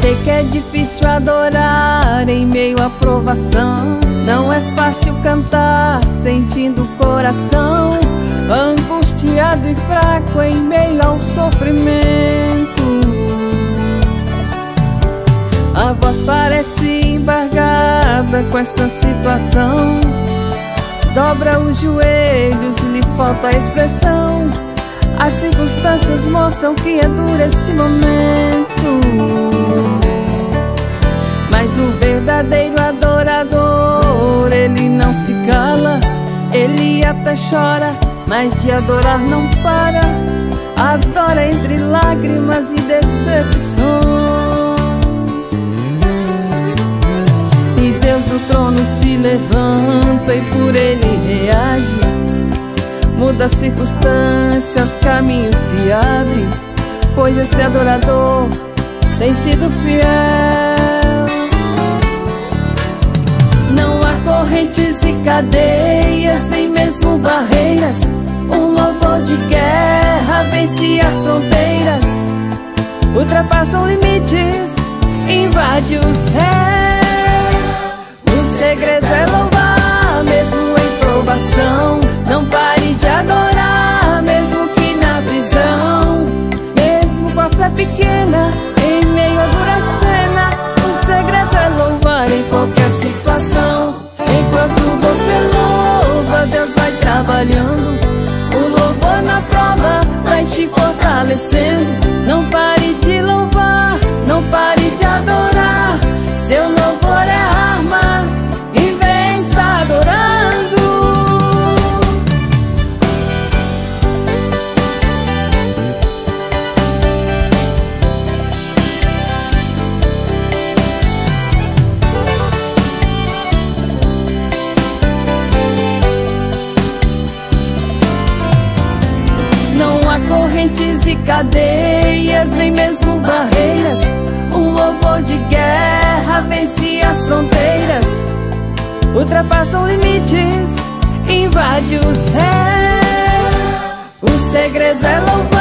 sei que é difícil adorar em meio à provação. Não é fácil cantar sentindo o coração angustiado e fraco em meio ao sofrimento. A voz parece embargada com essa situação. Dobra os joelhos, lhe falta a expressão. As circunstâncias mostram que é duro esse momento. Mas o verdadeiro adorador, ele não se cala, ele até chora, mas de adorar não para. Adora entre lágrimas e decepções. Levanta e por ele reage. Muda as circunstâncias, caminhos se abrem, pois esse adorador tem sido fiel. correntes e cadeias, nem mesmo barreiras. Um louvor de guerra vence as fronteiras, ultrapassam limites, invade o céu. Trabalhando. O louvor na prova vai te fortalecendo. Não pare de louvar, não pare de adorar. Correntes e cadeias, nem mesmo barreiras. Um louvor de guerra vence as fronteiras, ultrapassam limites, invade o céu. O segredo é louvar,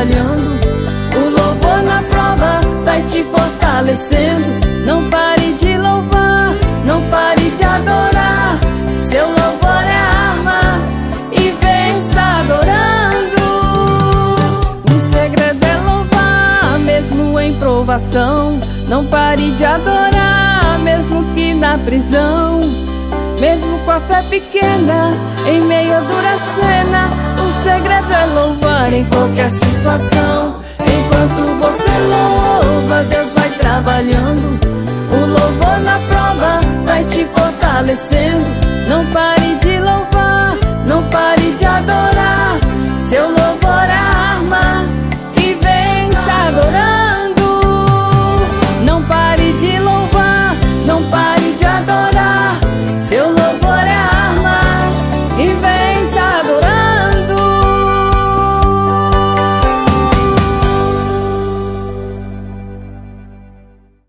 O louvor na prova vai te fortalecendo. Não pare de louvar, não pare de adorar. Seu louvor é arma e vença adorando. O segredo é louvar, mesmo em provação. Não pare de adorar, mesmo que na prisão. Mesmo com a fé pequena, em meio à dura cena, o segredo é louvar em qualquer situação. Enquanto você louva, Deus vai trabalhando. O louvor na prova vai te fortalecendo. Não pare de louvar,